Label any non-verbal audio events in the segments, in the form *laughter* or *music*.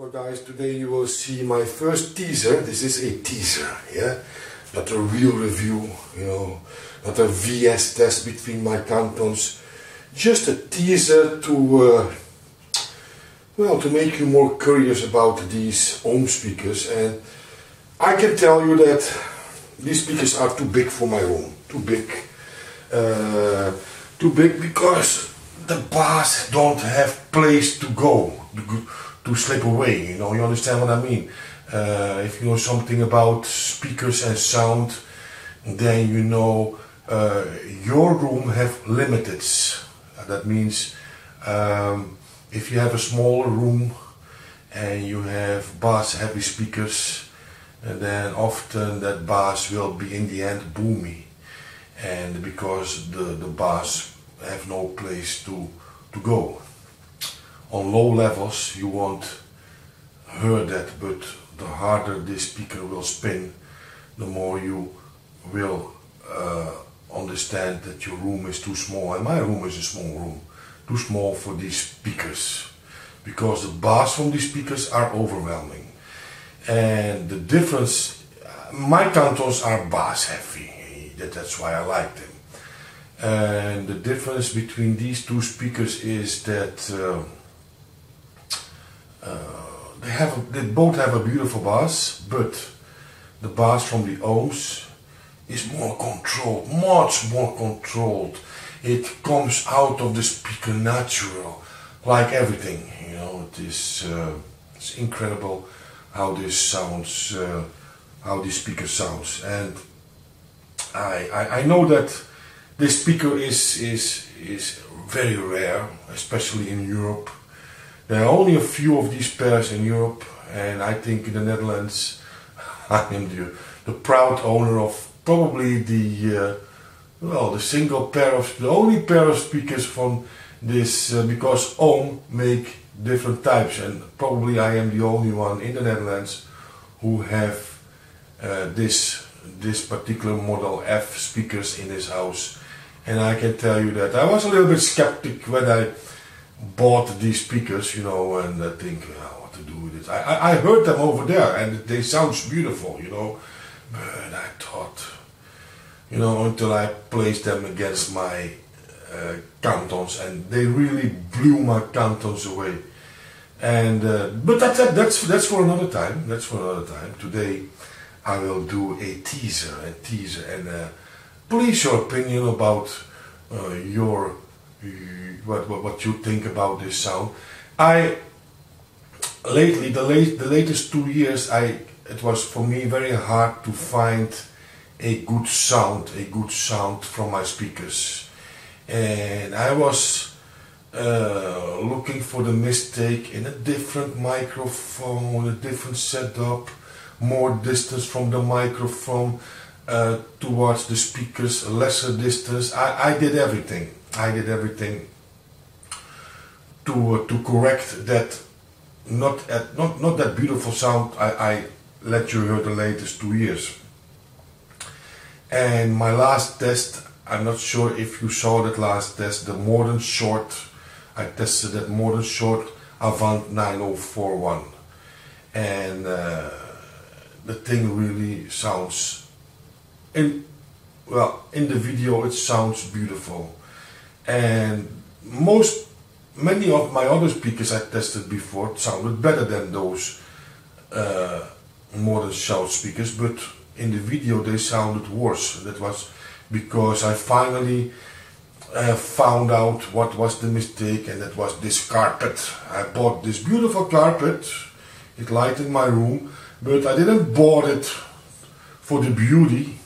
Well guys, today you will see my first teaser. This is a teaser, yeah? Not a real review, you know, not a VS test between my cantons. Just a teaser to, uh, well, to make you more curious about these Ohm speakers. And I can tell you that these speakers are too big for my room. Too big. Uh, too big because the bass don't have place to go to slip away you know you understand what I mean? Uh, if you know something about speakers and sound then you know uh, your room have limiteds. That means um, if you have a small room and you have bass heavy speakers then often that bass will be in the end boomy. And because the, the bass have no place to, to go. On low levels you won't hear that, but the harder this speaker will spin, the more you will uh, understand that your room is too small. And my room is a small room, too small for these speakers. Because the bass from these speakers are overwhelming. And the difference, my cantons are bass heavy, that's why I like them. And the difference between these two speakers is that uh, they have a, they both have a beautiful bass, but the bass from the Ohms is more controlled, much more controlled. It comes out of the speaker natural, like everything. You know, it is uh, it's incredible how this sounds, uh, how this speaker sounds, and I, I I know that this speaker is, is, is very rare, especially in Europe. There are only a few of these pairs in Europe and I think in the Netherlands *laughs* I am the, the proud owner of probably the uh, well the single pair of the only pair of speakers from this uh, because Ohm make different types and probably I am the only one in the Netherlands who have uh, this this particular model F speakers in this house. And I can tell you that I was a little bit skeptic when I bought these speakers, you know, and I think, oh, what to do with this. I, I, heard them over there and they sound beautiful, you know, but I thought, you know, until I placed them against my uh, cantons and they really blew my cantons away. And uh, but that's that's that's for another time. That's for another time. Today, I will do a teaser, a teaser, and uh, please your opinion about uh, your what, what what you think about this sound. I lately the late the latest two years I it was for me very hard to find a good sound a good sound from my speakers and I was uh, looking for the mistake in a different microphone a different setup more distance from the microphone uh, towards the speakers, lesser distance. I, I did everything. I did everything to uh, to correct that not at, not not that beautiful sound I, I let you hear the latest two years. And my last test, I'm not sure if you saw that last test, the Mordaunt-Short. I tested that Mordaunt-Short Avant 904i, and uh, the thing really sounds in well in the video it sounds beautiful and most many of my other speakers I tested before sounded better than those uh, Mordaunt-Short speakers but in the video they sounded worse. That was because I finally uh, found out what was the mistake and that was this carpet. I bought this beautiful carpet. It lighted my room but I didn't bought it for the beauty.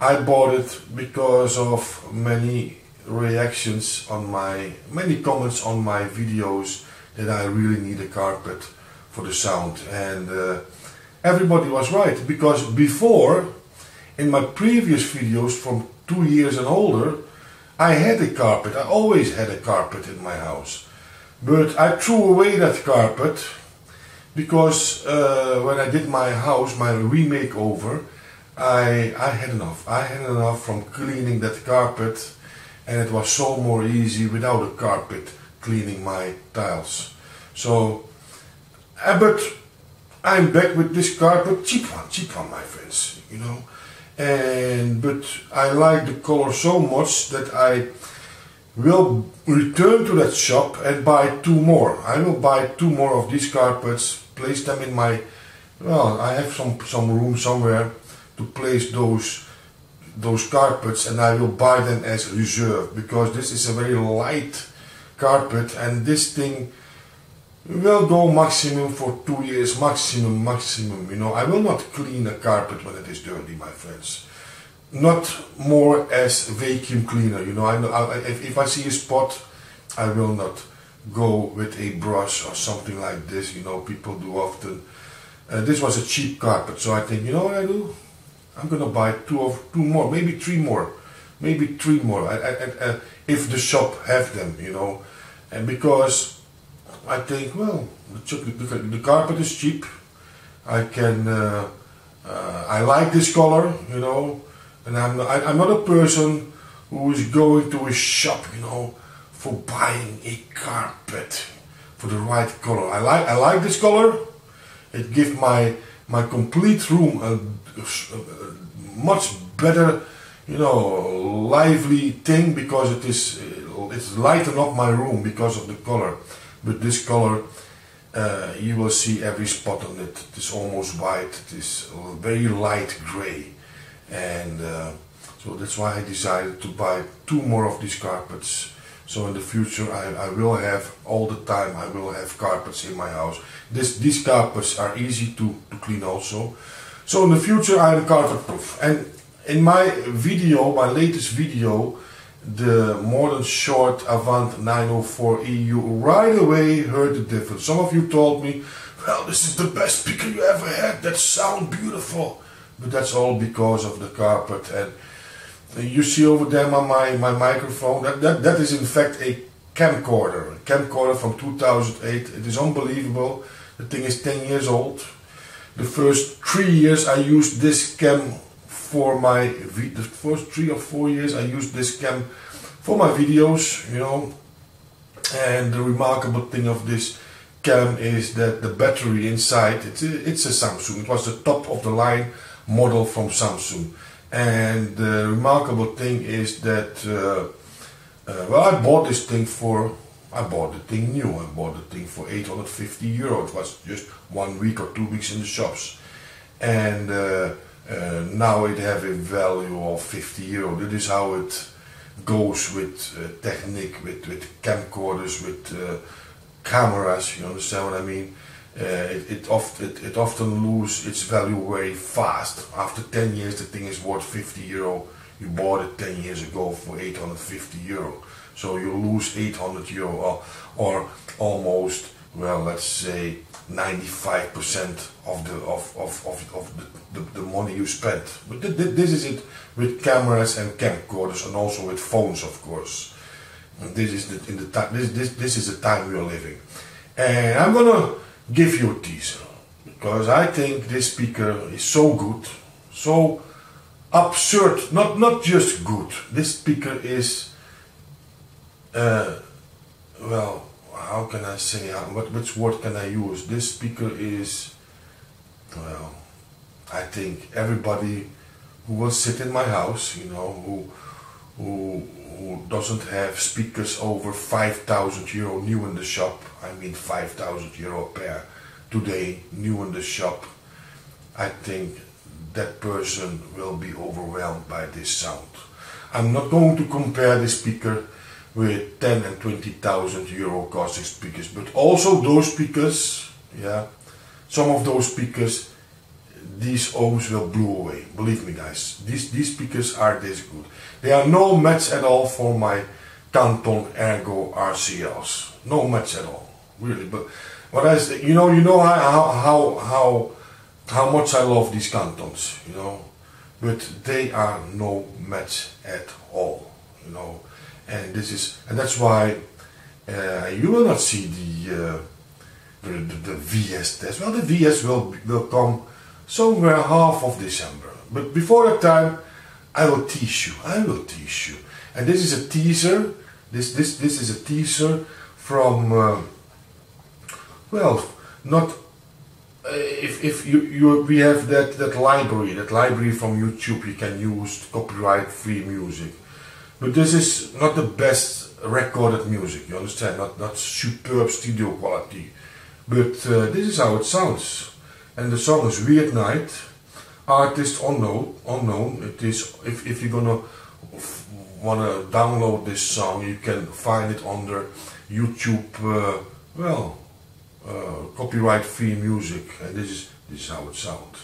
I bought it because of many reactions on my, many comments on my videos that I really need a carpet for the sound. And uh, everybody was right because before in my previous videos from two years and older I had a carpet, I always had a carpet in my house. But I threw away that carpet because uh, when I did my house, my remake over I, I had enough. I had enough from cleaning that carpet and it was so more easy without a carpet cleaning my tiles. So but I'm back with this carpet, cheap one, cheap one, my friends, you know. And but I like the color so much that I will return to that shop and buy two more. I will buy two more of these carpets, place them in my. Well, I have some some room somewhere to place those those carpets, and I will buy them as reserve because this is a very light carpet, and this thing will go maximum for two years, maximum, maximum. You know, I will not clean a carpet when it is dirty, my friends. Not more as vacuum cleaner. You know, I I, if, if I see a spot, I will not go with a brush or something like this. You know, people do often. Uh, this was a cheap carpet, so I think, you know what I do? I'm gonna buy two of two more, maybe three more, maybe three more. I, I, I, uh, if the shop have them, you know, and because I think, well, the, the, carpet is cheap. I can, uh, uh, I like this color, you know, and I'm not, I, am not a person who is going to a shop, you know, for buying a carpet for the right color. I like, I like this color. It gives my my complete room a, a, much better, you know, lively thing because it is it's lighten up my room because of the color. But this color uh, you will see every spot on it. It is almost white. It is very light gray. And uh, so that's why I decided to buy two more of these carpets so in the future I, I will have all the time I will have carpets in my house this, these carpets are easy to, to clean also so in the future I am carpet proof and in my video my latest video the Mordaunt-Short Avant 904i, you right away heard the difference. Some of you told me, well, this is the best speaker you ever had, that sound beautiful. But that's all because of the carpet. And you see over there my, my, my microphone, that, that, that is in fact a camcorder, a camcorder from 2008. It is unbelievable. The thing is 10 years old. The first three years I used this cam for my the first three or four years I used this cam for my videos you know and the remarkable thing of this cam is that the battery inside it's a, it's a Samsung it was the top of the line model from Samsung and the remarkable thing is that uh, uh, well I bought this thing for I bought the thing new I bought the thing for 850 euro it was just one week or two weeks in the shops and uh, uh, now it have a value of 50 euro. That is how it goes with uh, technique, with, with camcorders, with uh, cameras, you understand what I mean? Uh, it, it, oft, it, it often lose its value very fast. After 10 years the thing is worth 50 euro. You bought it 10 years ago for 850 euro. So you lose 800 euro or, or almost, well let's say 95% of the of, of, of, of the, the, the, money you spent. But th th this is it with cameras and camcorders and also with phones of course. This is the in the time this, this this is the time we are living. And I'm gonna give you a teaser because I think this speaker is so good, so absurd, not not just good. This speaker is uh, well how can I say, what, which word can I use? This speaker is, well, I think everybody who will sit in my house, you know, who, who, who doesn't have speakers over 5,000 euro new in the shop, I mean 5,000 euro pair today, new in the shop, I think that person will be overwhelmed by this sound. I'm not going to compare the speaker with 10 and 20,000 euro costing speakers. But also those speakers, yeah, some of those speakers, these ohms will blow away. Believe me guys, these, these speakers are this good. They are no match at all for my Canton Ergo RCLs. No match at all, really. But what I say, you know, you know how, how, how, how much I love these Cantons, you know, but they are no match at all, you know and this is and that's why uh, you will not see the, uh, the, the, the VS test. Well, the VS will will come somewhere half of December, but before that time, I will tease you. I will tease you, and this is a teaser. This this this is a teaser from uh, well, not if, if you, you we have that, that library, that library from YouTube you can use copyright free music. But this is not the best recorded music, you understand? Not, not superb studio quality. But uh, this is how it sounds. And the song is Weird Night. Artist unknown. unknown. It is, if, if you're gonna wanna download this song, you can find it under YouTube, uh, well, uh, copyright free music. And this is, this is how it sounds.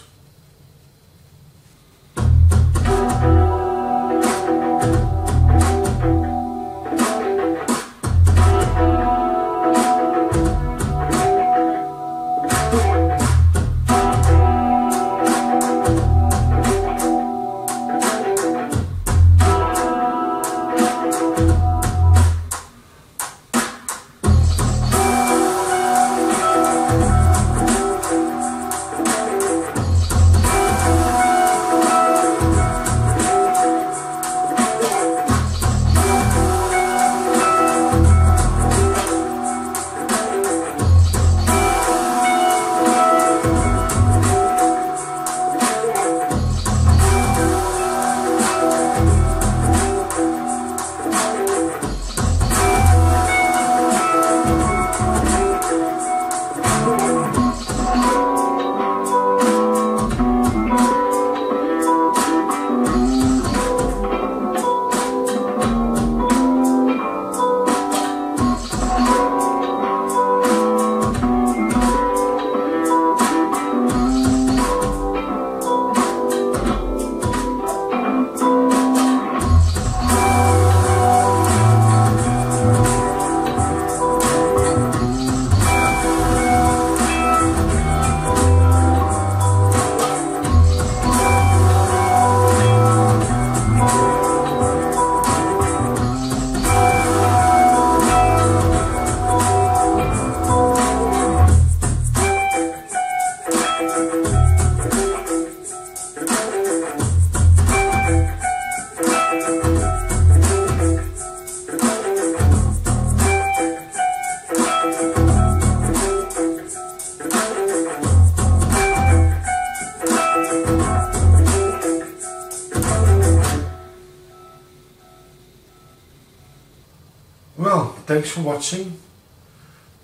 Thanks for watching.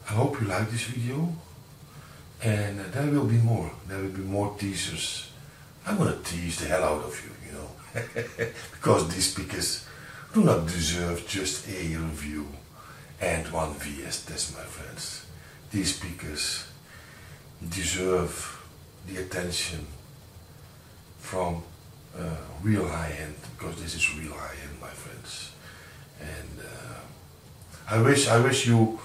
I hope you like this video. And uh, there will be more. There will be more teasers. I'm gonna tease the hell out of you, you know. *laughs* because these speakers do not deserve just a review and one VS test, my friends. These speakers deserve the attention from uh, real high end, because this is real high end, my friends. And uh, I wish, I wish you,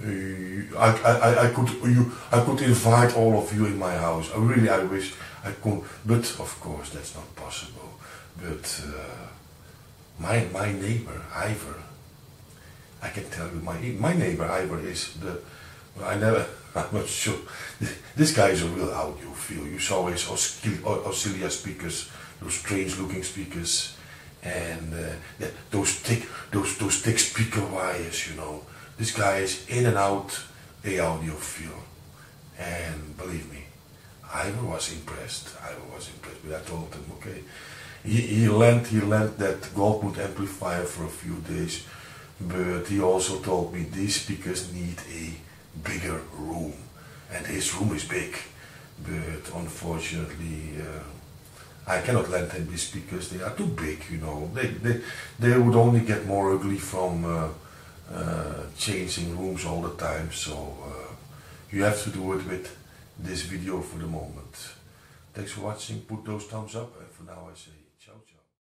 uh, I, I, I could, you, I could invite all of you in my house. I really, I wish I could, but of course that's not possible. But uh, my, my neighbor, Ivor, I can tell you, my, my neighbor Ivor is the, I never, *laughs* I'm not sure, this guy is a real audiophile. You saw his Auxilia speakers, those strange looking speakers and uh, yeah, those thick those those thick speaker wires you know. This guy is in and out a audiophile and believe me I was impressed. I was impressed. But I told him okay he, he lent he lent that Goldmund amplifier for a few days. But he also told me these speakers need a bigger room. And his room is big. But unfortunately uh, I cannot lend them these speakers, they are too big, you know. They, they, they would only get more ugly from uh, uh, changing rooms all the time, so uh, you have to do it with this video for the moment. Thanks for watching, put those thumbs up, and for now I say.